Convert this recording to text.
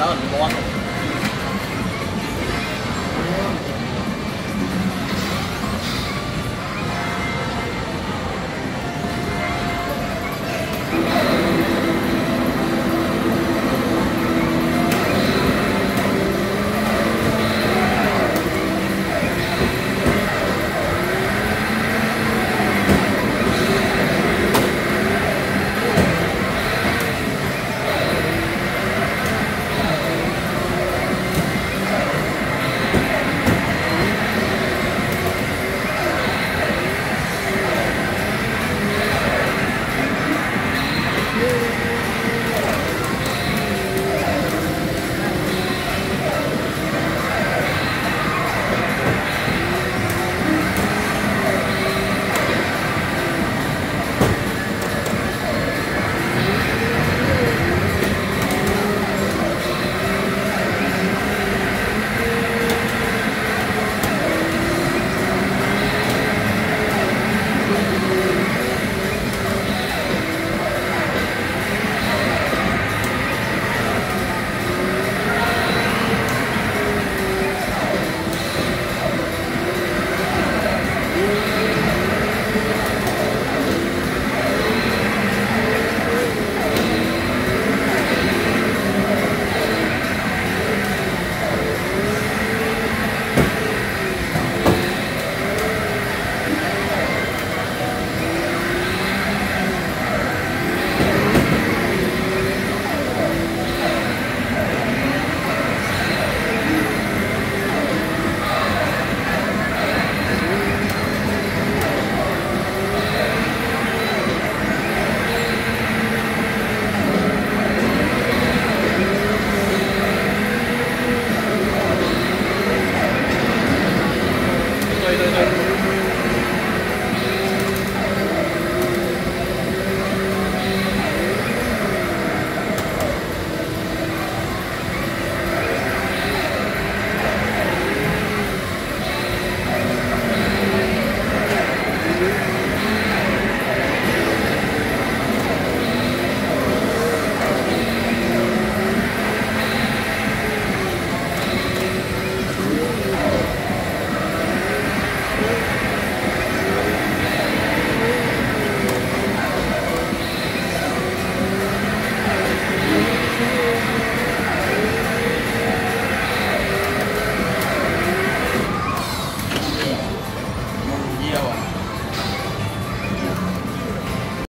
然后你们都